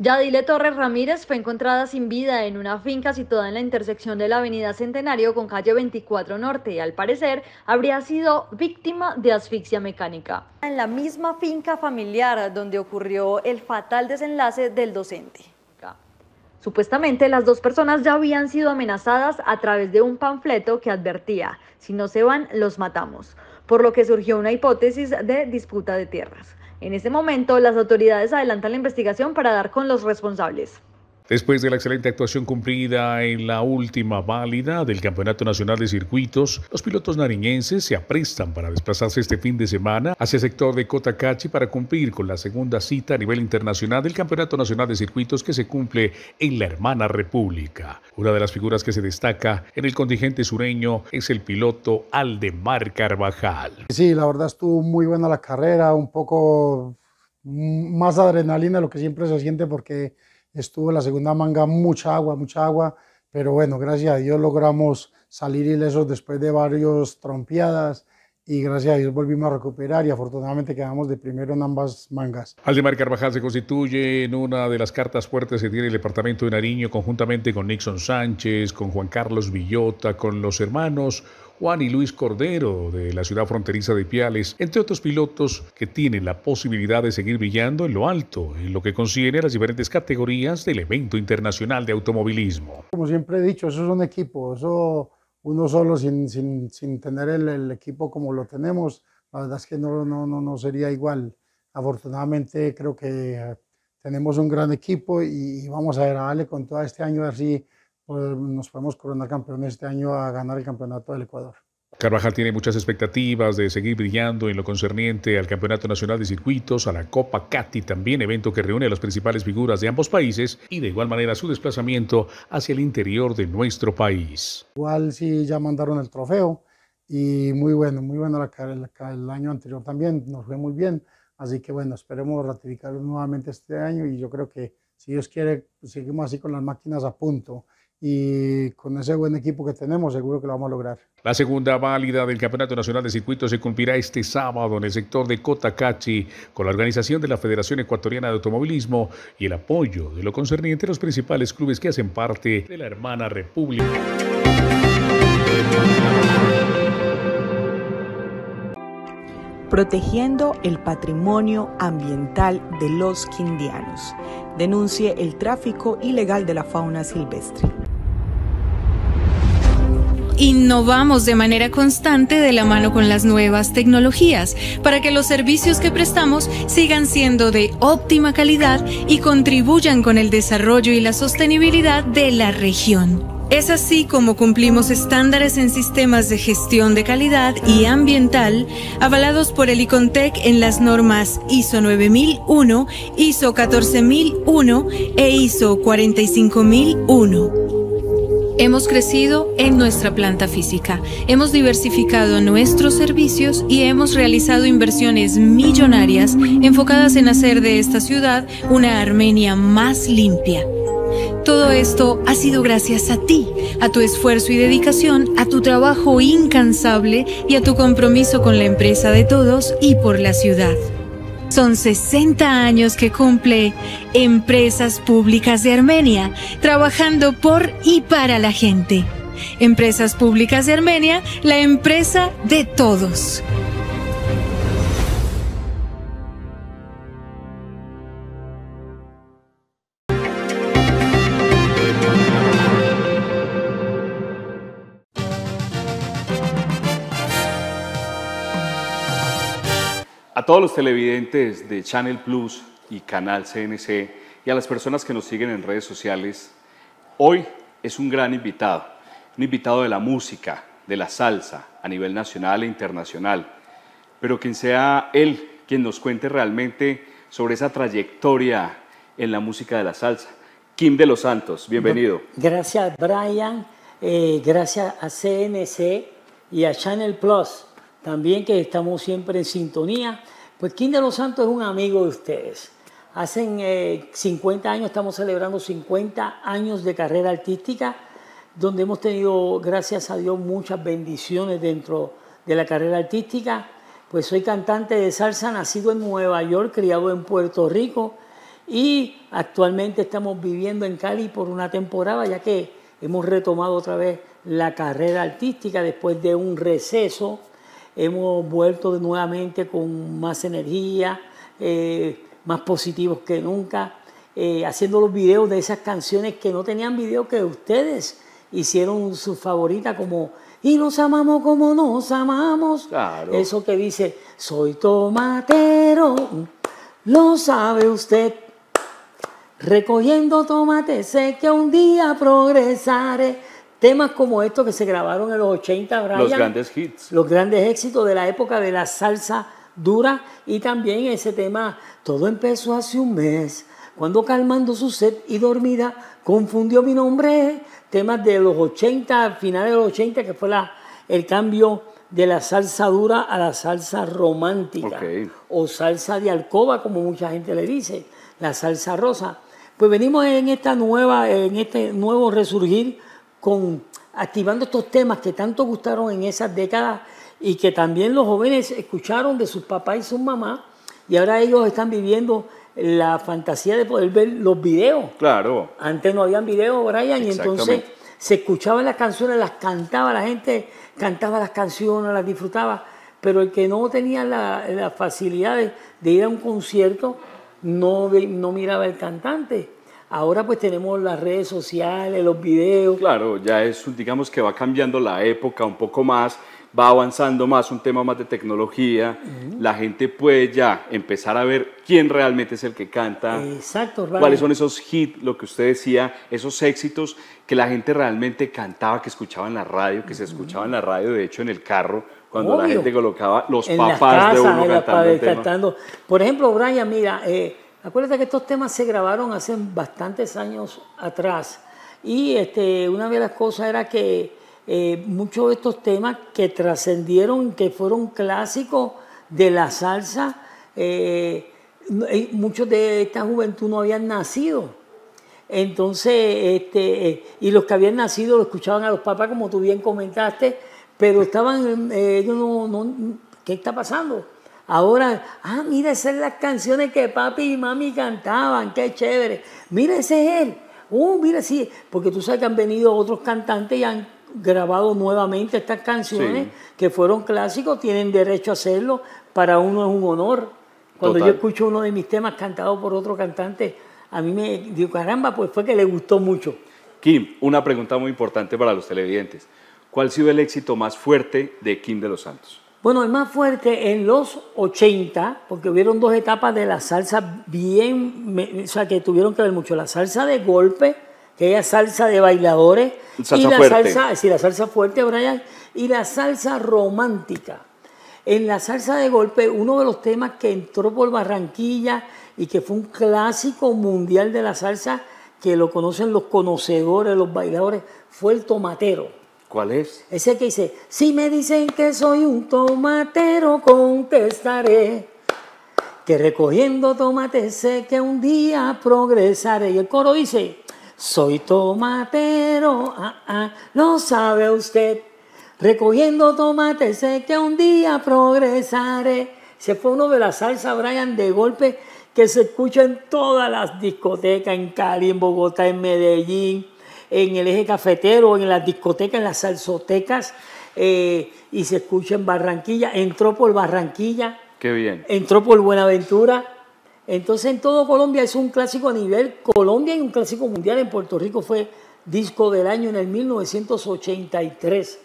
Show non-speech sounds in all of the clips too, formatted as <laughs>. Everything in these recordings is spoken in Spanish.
Yadile Torres Ramírez fue encontrada sin vida en una finca situada en la intersección de la avenida Centenario con calle 24 Norte y al parecer habría sido víctima de asfixia mecánica. En la misma finca familiar donde ocurrió el fatal desenlace del docente. Supuestamente las dos personas ya habían sido amenazadas a través de un panfleto que advertía, si no se van, los matamos, por lo que surgió una hipótesis de disputa de tierras. En este momento, las autoridades adelantan la investigación para dar con los responsables. Después de la excelente actuación cumplida en la última válida del Campeonato Nacional de Circuitos, los pilotos nariñenses se aprestan para desplazarse este fin de semana hacia el sector de Cotacachi para cumplir con la segunda cita a nivel internacional del Campeonato Nacional de Circuitos que se cumple en la hermana República. Una de las figuras que se destaca en el contingente sureño es el piloto Aldemar Carvajal. Sí, la verdad estuvo muy buena la carrera, un poco más adrenalina de lo que siempre se siente porque estuvo en la segunda manga mucha agua, mucha agua, pero bueno, gracias a Dios logramos salir ilesos después de varios trompeadas y gracias a Dios volvimos a recuperar y afortunadamente quedamos de primero en ambas mangas. Aldemar Carvajal se constituye en una de las cartas fuertes que tiene el departamento de Nariño conjuntamente con Nixon Sánchez, con Juan Carlos Villota, con los hermanos Juan y Luis Cordero de la ciudad fronteriza de Piales, entre otros pilotos que tienen la posibilidad de seguir brillando en lo alto, en lo que concierne a las diferentes categorías del evento internacional de automovilismo. Como siempre he dicho, eso es un equipo, eso uno solo sin, sin, sin tener el, equipo como lo tenemos, la verdad es que no, no, no, no sería igual. Afortunadamente creo que tenemos un gran equipo y vamos a darle con todo este año así pues, nos podemos coronar campeones este año a ganar el campeonato del Ecuador. Carvajal tiene muchas expectativas de seguir brillando en lo concerniente al Campeonato Nacional de Circuitos, a la Copa Cati también, evento que reúne a las principales figuras de ambos países y de igual manera su desplazamiento hacia el interior de nuestro país. Igual sí ya mandaron el trofeo y muy bueno, muy bueno la, el año anterior también, nos fue muy bien, así que bueno, esperemos ratificarlo nuevamente este año y yo creo que si Dios quiere, pues seguimos así con las máquinas a punto y con ese buen equipo que tenemos seguro que lo vamos a lograr. La segunda válida del Campeonato Nacional de Circuitos se cumplirá este sábado en el sector de Cotacachi con la organización de la Federación Ecuatoriana de Automovilismo y el apoyo de lo concerniente a los principales clubes que hacen parte de la hermana república. Protegiendo el patrimonio ambiental de los quindianos. Denuncie el tráfico ilegal de la fauna silvestre innovamos de manera constante de la mano con las nuevas tecnologías para que los servicios que prestamos sigan siendo de óptima calidad y contribuyan con el desarrollo y la sostenibilidad de la región. Es así como cumplimos estándares en sistemas de gestión de calidad y ambiental avalados por el ICONTEC en las normas ISO 9001, ISO 14001 e ISO 45001. Hemos crecido en nuestra planta física, hemos diversificado nuestros servicios y hemos realizado inversiones millonarias enfocadas en hacer de esta ciudad una Armenia más limpia. Todo esto ha sido gracias a ti, a tu esfuerzo y dedicación, a tu trabajo incansable y a tu compromiso con la empresa de todos y por la ciudad. Son 60 años que cumple Empresas Públicas de Armenia, trabajando por y para la gente. Empresas Públicas de Armenia, la empresa de todos. Todos los televidentes de Channel Plus y Canal CNC y a las personas que nos siguen en redes sociales, hoy es un gran invitado, un invitado de la música, de la salsa a nivel nacional e internacional, pero quien sea él quien nos cuente realmente sobre esa trayectoria en la música de la salsa. Kim de los Santos, bienvenido. Gracias Brian, eh, gracias a CNC y a Channel Plus también que estamos siempre en sintonía pues Kim de los Santos es un amigo de ustedes. Hace 50 años estamos celebrando 50 años de carrera artística, donde hemos tenido, gracias a Dios, muchas bendiciones dentro de la carrera artística. Pues soy cantante de salsa, nacido en Nueva York, criado en Puerto Rico Y actualmente estamos viviendo en Cali por una temporada, ya que hemos retomado otra vez la carrera artística después de un receso. Hemos vuelto nuevamente con más energía, eh, más positivos que nunca, eh, haciendo los videos de esas canciones que no tenían video que ustedes hicieron su favorita como y nos amamos como nos amamos. Eso que dice, soy tomatero, lo sabe usted. Recogiendo tomate sé que un día progresaré. Temas como estos que se grabaron en los 80, Brian, Los grandes hits. Los grandes éxitos de la época de la salsa dura y también ese tema, todo empezó hace un mes, cuando calmando su sed y dormida confundió mi nombre. Temas de los 80, finales de los 80, que fue la, el cambio de la salsa dura a la salsa romántica o salsa de alcoba, como mucha gente le dice, la salsa rosa. Pues venimos en esta nueva, en este nuevo resurgir con activando estos temas que tanto gustaron en esas décadas y que también los jóvenes escucharon de sus papás y sus mamás y ahora ellos están viviendo la fantasía de poder ver los videos. Claro. Antes no habían videos, Brian, y entonces se escuchaban las canciones, las cantaba, la gente cantaba las canciones, las disfrutaba, pero el que no tenía la, la facilidad de, ir a un concierto no, no miraba el cantante. Ahora pues tenemos las redes sociales, los videos. Claro, ya es, digamos que va cambiando la época un poco más va avanzando más, un tema más de tecnología, la gente puede ya empezar a ver quién realmente es el que canta, Exacto, cuáles son esos hits, lo que usted decía, esos éxitos que la gente realmente cantaba, que escuchaba en la radio, que se escuchaba en la radio, de hecho en el carro, cuando la gente colocaba los papás de uno cantando, cantando, Por ejemplo, Brian, mira, eh, acuérdate que estos temas se grabaron hace bastantes años atrás y este, una de las cosas era que eh, muchos de estos temas que trascendieron, que fueron clásicos de la salsa, eh, eh, muchos de esta juventud no habían nacido. Entonces, este, y los que habían nacido lo escuchaban a los papás, como tú bien comentaste, pero estaban, ellos no, no, ¿qué está pasando? Ahora, ah, mira, esas son las canciones que papi y mami cantaban, qué chévere. Mira, ese es él. Uh, mira, sí, porque tú sabes que han venido otros cantantes y han grabado nuevamente estas canciones que fueron clásicos, tienen derecho a hacerlo, para uno es un honor. Cuando yo escucho uno de mis temas cantado por otro cantante, a mí me digo, caramba, pues fue que le gustó mucho. Kim, una pregunta muy importante para los televidentes. ¿Cuál ha sido el éxito más fuerte de Kim de los Santos? Bueno, el más fuerte en los 80, porque hubieron dos etapas de la salsa bien, o sea, que tuvieron que ver mucho. La salsa de golpe, que es salsa de bailadores, y la salsa, sí, la salsa fuerte, Brian, y la salsa romántica. En la salsa de golpe, uno de los temas que entró por Barranquilla y que fue un clásico mundial de la salsa, que lo conocen los conocedores, los bailadores, fue el tomatero. ¿Cuál es? Ese que dice, si me dicen que soy un tomatero, contestaré que recogiendo tomates sé que un día progresaré. Y el coro dice, soy tomatero, ah, ah, lo sabe usted. Recogiendo tomates sé que un día progresaré. Se fue uno de la salsa, Brian, de golpe que se escucha en todas las discotecas, en Cali, en Bogotá, en Medellín, en el eje cafetero, en las discotecas, en las salsotecas, eh, y se escucha en Barranquilla. Entró por Barranquilla. Qué bien. Entró por Buenaventura entonces en todo Colombia es un clásico a nivel Colombia y un clásico mundial. En Puerto Rico fue disco del año en el 1983,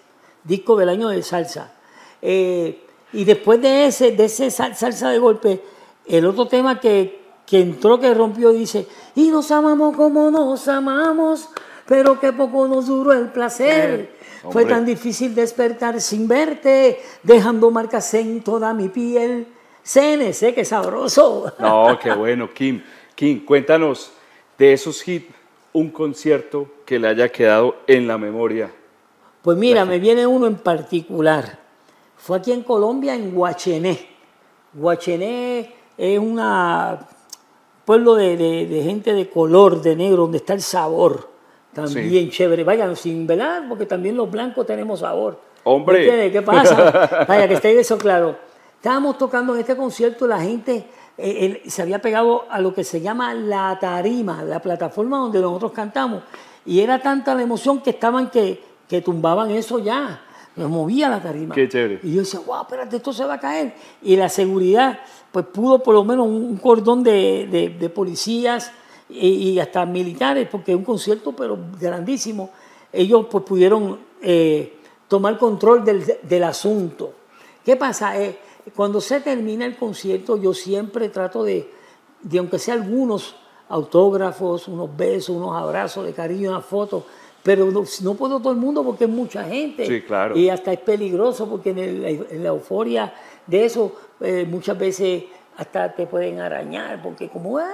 disco del año de salsa. Eh, y después de ese, de ese salsa de golpe, el otro tema que, que entró, que rompió, dice, y nos amamos como nos amamos, pero que poco nos duró el placer. Fue tan difícil despertar sin verte, dejando marcas en toda mi piel. CNC, qué sabroso. No, qué bueno, Kim. Kim, cuéntanos de esos hits, un concierto que le haya quedado en la memoria. Pues mira, me viene uno en particular. Fue aquí en Colombia, en Guachené. Guachené es un pueblo de, gente de color, de negro, donde está el sabor. También chévere. Vayan sin velar, porque también los blancos tenemos sabor. Hombre. ¿Qué pasa? <laughs> Vaya, que esté eso claro. Estábamos tocando en este concierto, la gente eh, se había pegado a lo que se llama la tarima, la plataforma donde nosotros cantamos. Y era tanta la emoción que estaban que, que tumbaban eso ya. Nos movía la tarima. Qué chévere. Y yo decía, wow, espérate, esto se va a caer. Y la seguridad, pues pudo por lo menos un cordón de, de, de policías y, y, hasta militares, porque es un concierto, pero grandísimo. Ellos pues pudieron eh, tomar control del, del, asunto. ¿Qué pasa? Eh, cuando se termina el concierto, yo siempre trato de, de, aunque sea algunos autógrafos, unos besos, unos abrazos de cariño, unas fotos, pero no, no, puedo todo el mundo porque es mucha gente. Sí, claro. Y hasta es peligroso porque en, el, en la euforia de eso eh, muchas veces hasta te pueden arañar porque como ay,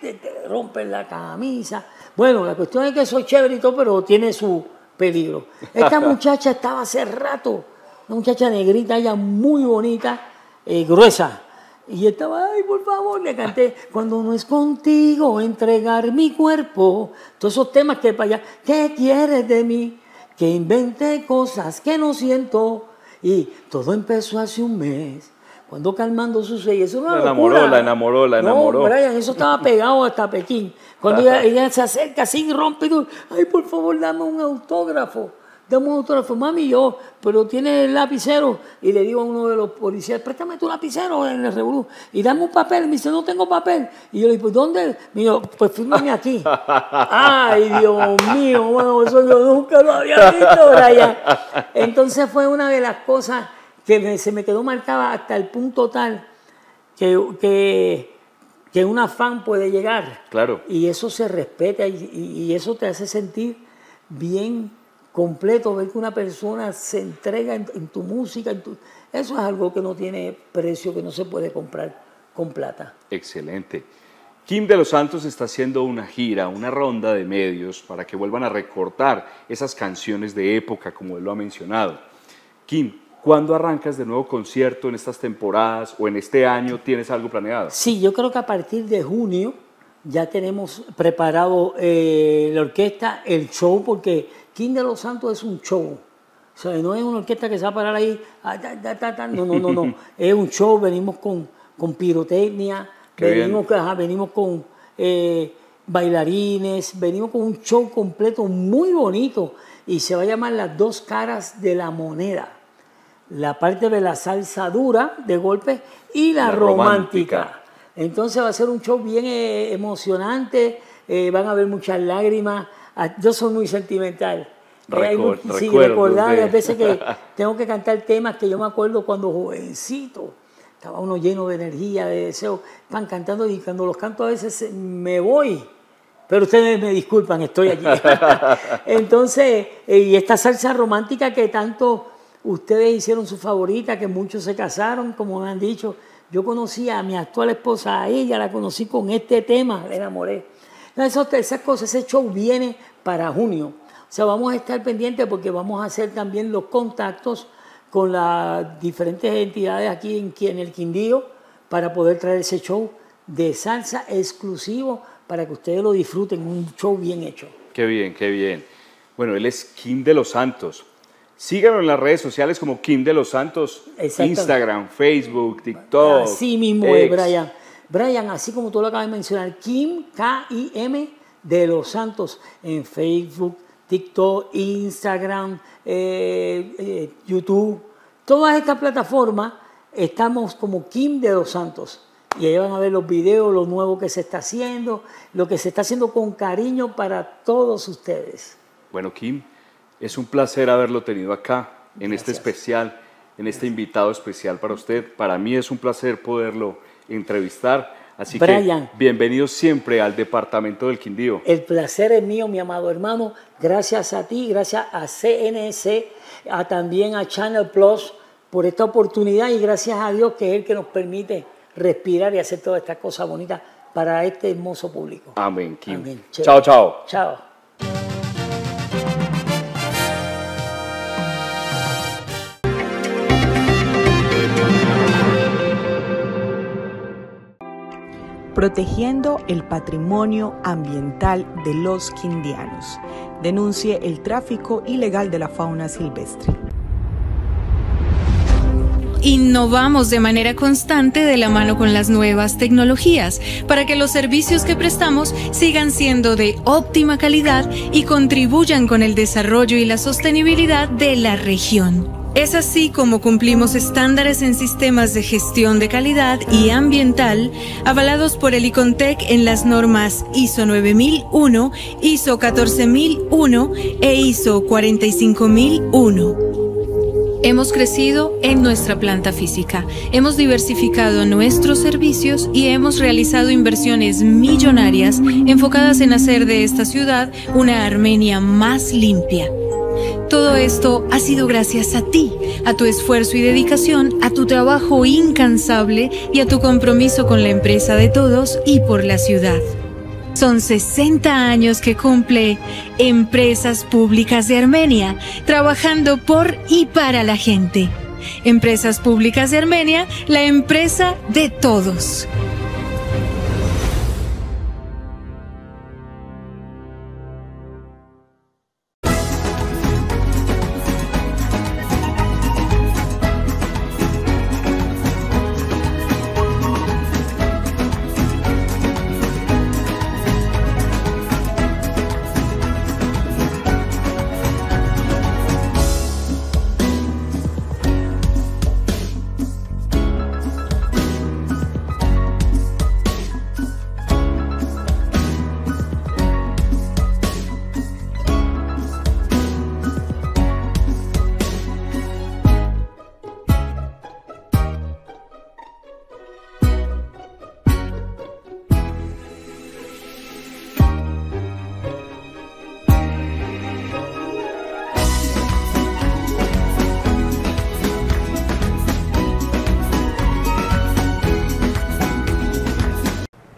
te, te, rompen la camisa. Bueno, la cuestión es que soy chévere y todo, pero tiene su peligro. Esta <laughs> muchacha estaba hace rato, una muchacha negrita, ella muy bonita, eh, gruesa. Y estaba, ay, por favor, le canté, cuando no es contigo, entregar mi cuerpo. Todos esos temas que para allá, ¿qué quieres de mí? Que inventé cosas que no siento. Y todo empezó hace un mes, cuando calmando sus sellos. Eso la enamoró, la enamoró, la enamoró. No, Brian, eso estaba pegado hasta Pekín. Cuando ella, ella, se acerca así, rompe, y ay, por favor, dame un autógrafo dame un autógrafo, mami, yo, pero tiene el lapicero. Y le digo a uno de los policías, préstame tu lapicero en el revolú. Y dame un papel. Me dice, no tengo papel. Y yo le digo, pues ¿dónde? Me dijo, pues fírmame aquí. <laughs> Ay, Dios mío, bueno, eso yo nunca lo había visto, Brian. Entonces fue una de las cosas que me, se me quedó marcada hasta el punto tal que, que, que una fan puede llegar. Claro. Y eso se respeta y, y, y eso te hace sentir bien completo, ver que una persona se entrega en, en tu música, en tu, eso es algo que no tiene precio, que no se puede comprar con plata. Excelente. Kim de los Santos está haciendo una gira, una ronda de medios para que vuelvan a recortar esas canciones de época, como él lo ha mencionado. Kim, ¿cuándo arrancas de nuevo concierto en estas temporadas o en este año? ¿Tienes algo planeado? Sí, yo creo que a partir de junio ya tenemos preparado eh, la orquesta, el show, porque King de los Santos es un show. O sea, no es una orquesta que se va a parar ahí. Ah, no, no, no, no. <laughs> es un show. Venimos con, con pirotecnia, venimos, ajá, venimos con eh, bailarines, venimos con un show completo muy bonito. Y se va a llamar Las dos caras de la moneda. La parte de la salsa dura de golpe y la, la romántica. romántica. Entonces va a ser un show bien eh, emocionante. Eh, van a haber muchas lágrimas yo soy muy sentimental. Record, hay, sí, recordar, hay veces que <laughs> tengo que cantar temas que yo me acuerdo cuando jovencito, estaba uno lleno de energía, de deseo, van cantando y cuando los canto a veces me voy, pero ustedes me disculpan, estoy allí. <laughs> <laughs> Entonces, eh, y esta salsa romántica que tanto ustedes hicieron su favorita, que muchos se casaron, como me han dicho, yo conocí a mi actual esposa, a ella la conocí con este tema, la enamoré. Eso, esas cosas, ese show viene para junio. O sea, vamos a estar pendientes porque vamos a hacer también los contactos con las diferentes entidades aquí en, en el Quindío para poder traer ese show de salsa exclusivo para que ustedes lo disfruten, un show bien hecho. Qué bien, qué bien. Bueno, él es Kim de los Santos. Síganlo en las redes sociales como Kim de los Santos, Instagram, Facebook, TikTok. Así mismo es, Brian. Brian, así como tú lo acabas de mencionar, Kim, K-I-M, de los Santos, en Facebook, TikTok, Instagram, eh, eh, YouTube, todas estas plataformas estamos como Kim de los Santos. Y ahí van a ver los videos, lo nuevo que se está haciendo, lo que se está haciendo con cariño para todos ustedes. Bueno, Kim, es un placer haberlo tenido acá, en Gracias. este especial, en este invitado especial para usted. Para mí es un placer poderlo entrevistar. Así Brian, que bienvenido siempre al departamento del Quindío. El placer es mío, mi amado hermano. Gracias a ti, gracias a CNC, a también a Channel Plus por esta oportunidad y gracias a Dios que es el que nos permite respirar y hacer todas estas cosas bonitas para este hermoso público. Amén, Kim. Amén. Chao, chao. Chao. Protegiendo el patrimonio ambiental de los quindianos. Denuncie el tráfico ilegal de la fauna silvestre. Innovamos de manera constante de la mano con las nuevas tecnologías para que los servicios que prestamos sigan siendo de óptima calidad y contribuyan con el desarrollo y la sostenibilidad de la región. Es así como cumplimos estándares en sistemas de gestión de calidad y ambiental avalados por el ICONTEC en las normas ISO 9001, ISO 14001 e ISO 45001. Hemos crecido en nuestra planta física, hemos diversificado nuestros servicios y hemos realizado inversiones millonarias enfocadas en hacer de esta ciudad una Armenia más limpia. Todo esto ha sido gracias a ti, a tu esfuerzo y dedicación, a tu trabajo incansable y a tu compromiso con la empresa de todos y por la ciudad. Son 60 años que cumple Empresas Públicas de Armenia, trabajando por y para la gente. Empresas Públicas de Armenia, la empresa de todos.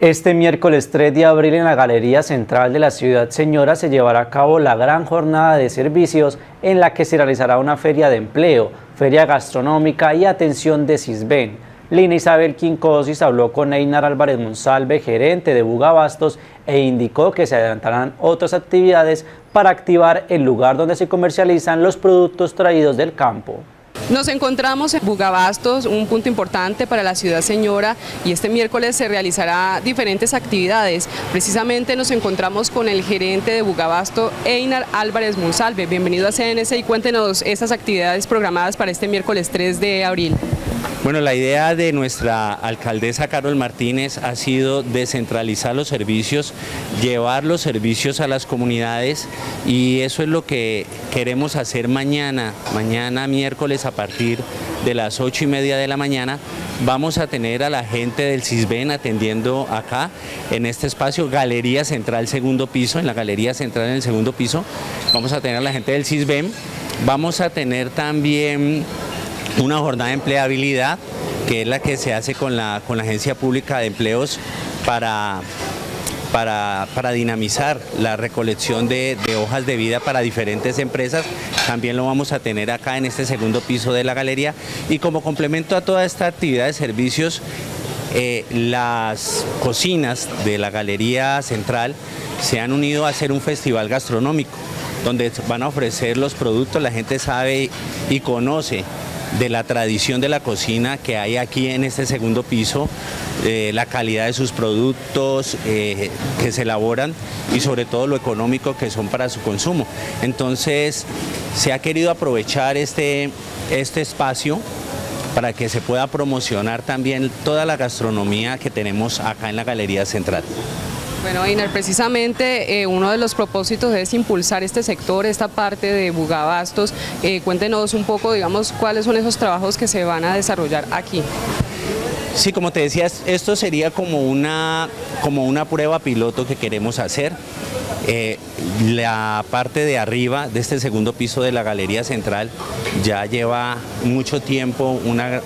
Este miércoles 3 de abril en la Galería Central de la Ciudad Señora se llevará a cabo la gran jornada de servicios en la que se realizará una feria de empleo, feria gastronómica y atención de CISBEN. Lina Isabel Quincosis habló con Einar Álvarez Monsalve, gerente de Bugabastos, e indicó que se adelantarán otras actividades para activar el lugar donde se comercializan los productos traídos del campo. Nos encontramos en Bugabastos, un punto importante para la ciudad señora y este miércoles se realizará diferentes actividades. Precisamente nos encontramos con el gerente de Bugabasto, Einar Álvarez Monsalve. Bienvenido a CNS y cuéntenos estas actividades programadas para este miércoles 3 de abril. Bueno, la idea de nuestra alcaldesa Carol Martínez ha sido descentralizar los servicios, llevar los servicios a las comunidades y eso es lo que queremos hacer mañana, mañana miércoles a partir de las ocho y media de la mañana. Vamos a tener a la gente del CISBEN atendiendo acá en este espacio, Galería Central segundo piso, en la Galería Central en el segundo piso. Vamos a tener a la gente del CISBEN. Vamos a tener también una jornada de empleabilidad, que es la que se hace con la, con la Agencia Pública de Empleos para, para, dinamizar la recolección de, hojas de vida para diferentes empresas. También lo vamos a tener acá en este segundo piso de la galería. Y como complemento a toda esta actividad de servicios, eh, las cocinas de la Galería Central se han unido a hacer un festival gastronómico donde van a ofrecer los productos, la gente sabe y conoce de la tradición de la cocina que hay aquí en este segundo piso, eh, la calidad de sus productos eh, que se elaboran y sobre todo lo económico que son para su consumo. Entonces se ha querido aprovechar este, este espacio para que se pueda promocionar también toda la gastronomía que tenemos acá en la Galería Central. Bueno, Iner, precisamente eh, uno de los propósitos es impulsar este sector, esta parte de Bugabastos. Eh, cuéntenos un poco, digamos, cuáles son esos trabajos que se van a desarrollar aquí. Sí, como te decía, esto sería como una, como una prueba piloto que queremos hacer. Eh, la parte de arriba de este segundo piso de la Galería Central ya lleva mucho tiempo, una,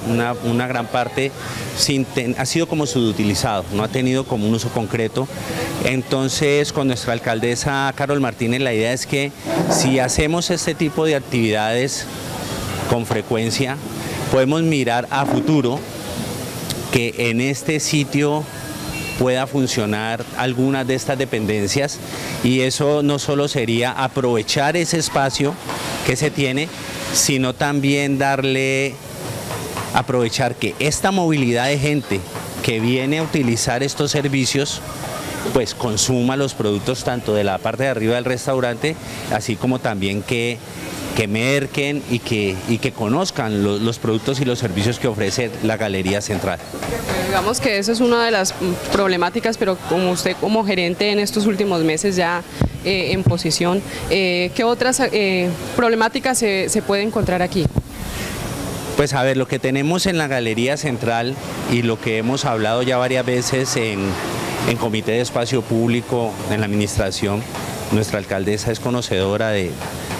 gran parte sin ha sido como subutilizado, no ha tenido como un uso concreto. Entonces, con nuestra alcaldesa Carol Martínez, la idea es que si hacemos este tipo de actividades con frecuencia, podemos mirar a futuro que en este sitio pueda funcionar algunas de estas dependencias y eso no solo sería aprovechar ese espacio que se tiene, sino también darle aprovechar que esta movilidad de gente que viene a utilizar estos servicios pues consuma los productos tanto de la parte de arriba del restaurante, así como también que, que merquen y que, y que conozcan los productos y los servicios que ofrece la Galería Central. Digamos que esa es una de las problemáticas, pero como usted como gerente en estos últimos meses ya eh, en posición, eh, ¿qué otras eh, problemáticas se, se puede encontrar aquí? Pues a ver, lo que tenemos en la Galería Central y lo que hemos hablado ya varias veces en, en Comité de Espacio Público, en la Administración, nuestra alcaldesa es conocedora de,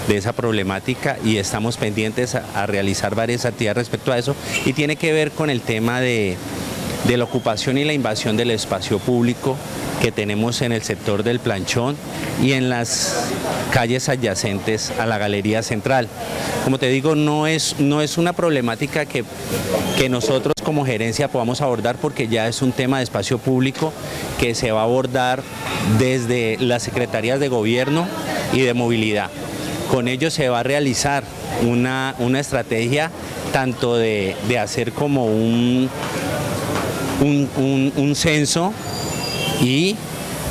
esa problemática y estamos pendientes a realizar varias actividades respecto a eso y tiene que ver con el tema de, de la ocupación y la invasión del espacio público que tenemos en el sector del planchón y en las calles adyacentes a la Galería Central. Como te digo, no es, no es una problemática que, que nosotros como gerencia podamos abordar porque ya es un tema de espacio público que se va a abordar desde las secretarías de gobierno y de movilidad. Con ello se va a realizar una, una estrategia tanto de, de hacer como un, un, censo y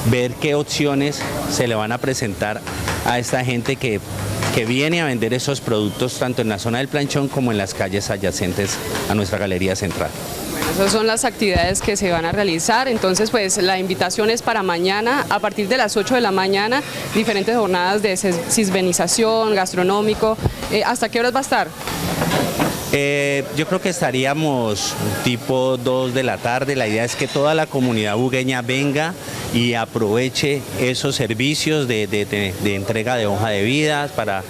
ver qué opciones se le van a presentar a esta gente que, que viene a vender esos productos tanto en la zona del planchón como en las calles adyacentes a nuestra galería central. Esas son las actividades que se van a realizar, entonces pues la invitación es para mañana, a partir de las 8 de la mañana, diferentes jornadas de cisbenización, gastronómico. Eh, ¿Hasta qué horas va a estar? Eh, yo creo que estaríamos tipo 2 de la tarde. La idea es que toda la comunidad bugueña venga y aproveche esos servicios de, entrega de hoja de vida para,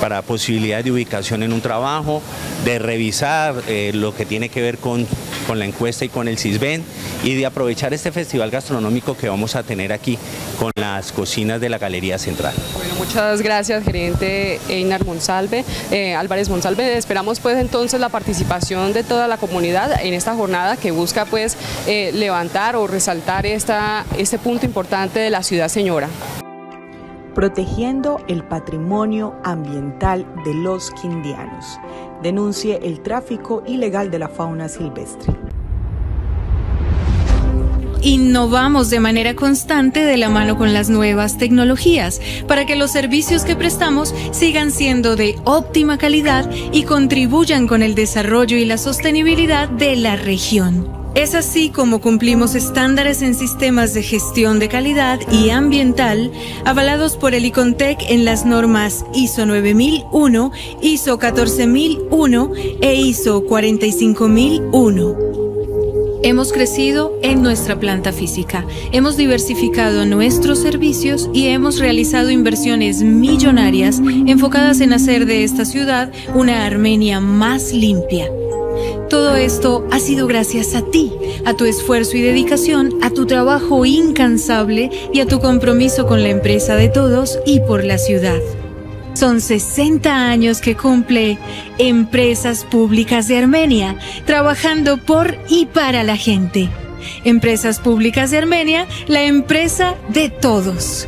para posibilidad de ubicación en un trabajo, de revisar eh, lo que tiene que ver con, con la encuesta y con el CISBEN y de aprovechar este festival gastronómico que vamos a tener aquí con las cocinas de la Galería Central. Bueno, muchas gracias, gerente Einar Monsalve, eh, Álvarez Monsalve. Esperamos pues entonces la participación de toda la comunidad en esta jornada que busca pues eh, levantar o resaltar esta, este punto importante de la ciudad señora protegiendo el patrimonio ambiental de los quindianos. Denuncie el tráfico ilegal de la fauna silvestre. Innovamos de manera constante de la mano con las nuevas tecnologías para que los servicios que prestamos sigan siendo de óptima calidad y contribuyan con el desarrollo y la sostenibilidad de la región. Es así como cumplimos estándares en sistemas de gestión de calidad y ambiental avalados por el ICONTEC en las normas ISO 9001, ISO 14001 e ISO 45001. Hemos crecido en nuestra planta física, hemos diversificado nuestros servicios y hemos realizado inversiones millonarias enfocadas en hacer de esta ciudad una Armenia más limpia. Todo esto ha sido gracias a ti, a tu esfuerzo y dedicación, a tu trabajo incansable y a tu compromiso con la empresa de todos y por la ciudad. Son 60 años que cumple Empresas Públicas de Armenia, trabajando por y para la gente. Empresas Públicas de Armenia, la empresa de todos.